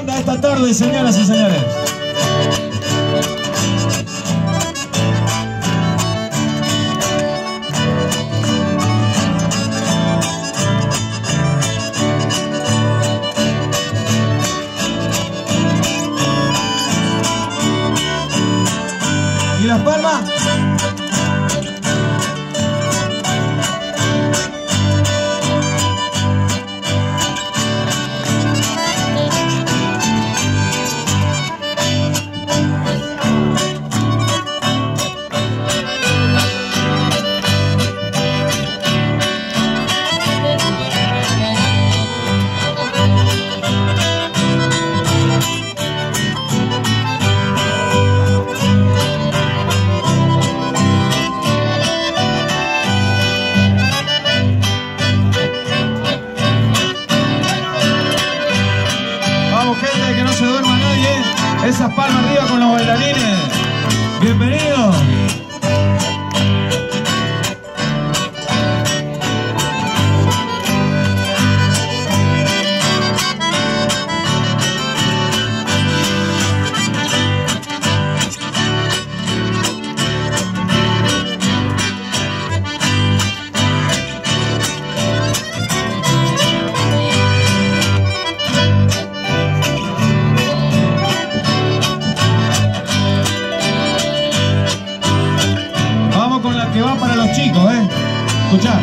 esta tarde, señoras y señores. Esas palmas arriba con los bailarines. Bienvenidos. ¿Eh? Escuchá.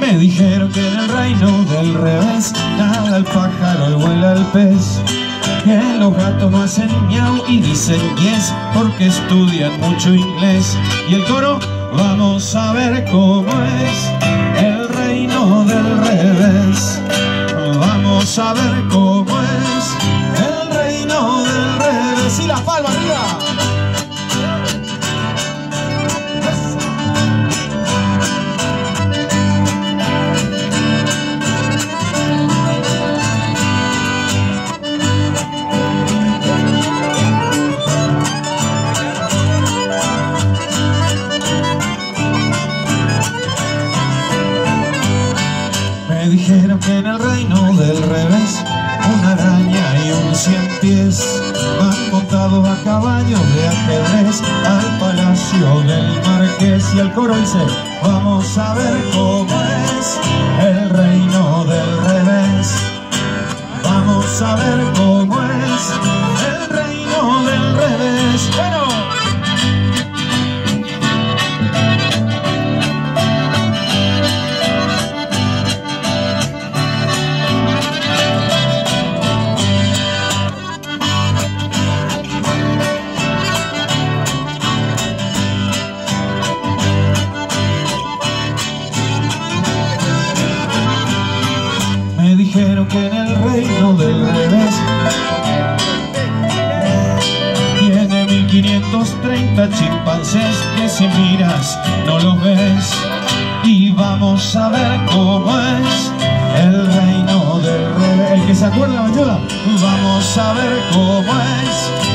Me dijeron que en el reino del revés nada el pájaro y vuela el pez. Que los gatos no hacen miau y dicen yes porque estudian mucho inglés. Y el coro, vamos a ver cómo es el reino del revés. Vamos a ver cómo pies Van montados a caballo de ajedrez Al palacio del marqués Y el coro dice Vamos a ver cómo es El reino del revés. Vamos a ver cómo del revés. Tiene 1530 chimpancés que si miras no los ves. Y vamos a ver cómo es el reino del revés. El que se acuerda, ayuda Vamos a ver cómo es